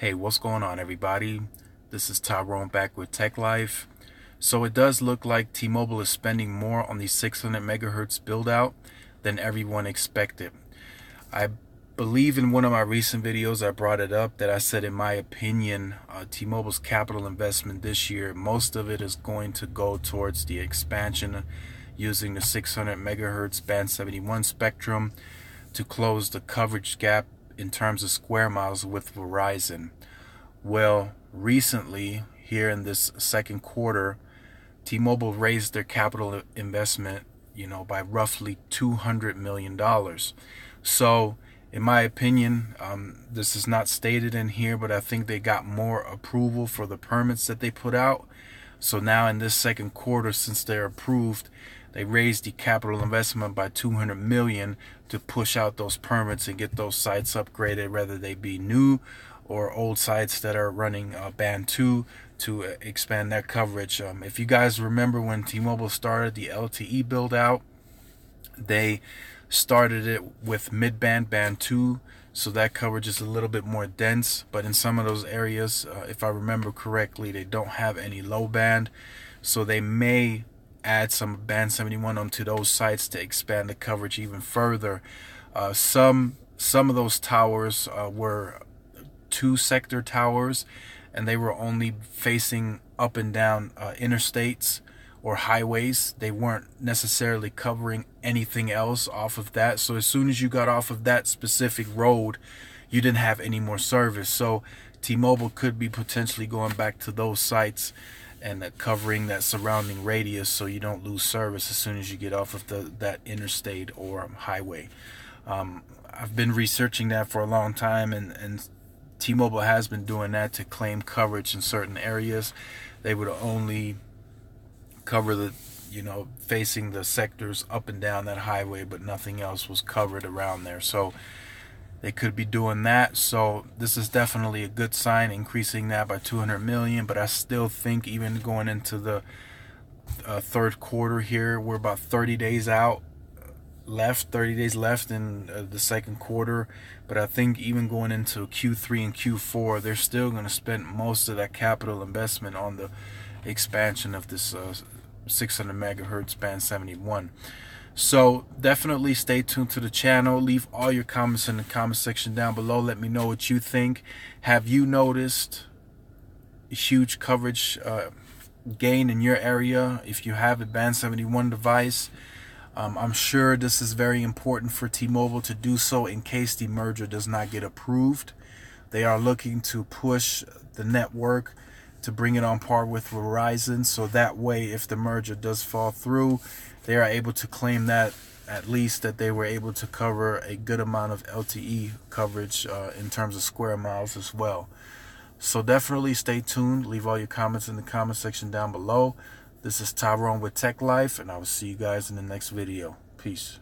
Hey, what's going on, everybody? This is Tyrone back with Tech Life. So it does look like T-Mobile is spending more on the 600 megahertz build out than everyone expected. I believe in one of my recent videos I brought it up that I said in my opinion uh, T-Mobile's capital investment this year most of it is going to go towards the expansion using the 600 megahertz band 71 spectrum to close the coverage gap in terms of square miles with Verizon. Well, recently, here in this second quarter, T-Mobile raised their capital investment, you know, by roughly 200 million dollars. So, in my opinion, um, this is not stated in here, but I think they got more approval for the permits that they put out. So now in this second quarter, since they're approved, they raised the capital investment by 200 million to push out those permits and get those sites upgraded, whether they be new or old sites that are running uh, band 2 to uh, expand their coverage. Um, if you guys remember when T-Mobile started the LTE build out, they started it with mid-band band 2 so that coverage is a little bit more dense but in some of those areas uh, if i remember correctly they don't have any low band so they may add some band 71 onto those sites to expand the coverage even further. Uh, some some of those towers uh, were two sector towers, and they were only facing up and down uh, interstates or highways. They weren't necessarily covering anything else off of that. So as soon as you got off of that specific road, you didn't have any more service. So T-Mobile could be potentially going back to those sites and covering that surrounding radius so you don't lose service as soon as you get off of the that interstate or highway. Um, I've been researching that for a long time, and, and T-Mobile has been doing that to claim coverage in certain areas. They would only cover the you know facing the sectors up and down that highway, but nothing else was covered around there. So they could be doing that. So this is definitely a good sign increasing that by 200 million but i still think even going into the uh, third quarter here we're about 30 days out left 30 days left in uh, the second quarter. But i think even going into q3 and q4 they're still going to spend most of that capital investment on the expansion of this uh, 600 megahertz band 71 so definitely stay tuned to the channel. Leave all your comments in the comment section down below. Let me know what you think. Have you noticed huge coverage uh, gain in your area if you have a Band 71 device? Um, I'm sure this is very important for T-Mobile to do so in case the merger does not get approved. They are looking to push the network to bring it on par with Verizon so that way if the merger does fall through they are able to claim that at least that they were able to cover a good amount of LTE coverage uh, in terms of square miles as well. So definitely stay tuned. Leave all your comments in the comment section down below. This is Tyrone with Tech Life, and I will see you guys in the next video. Peace.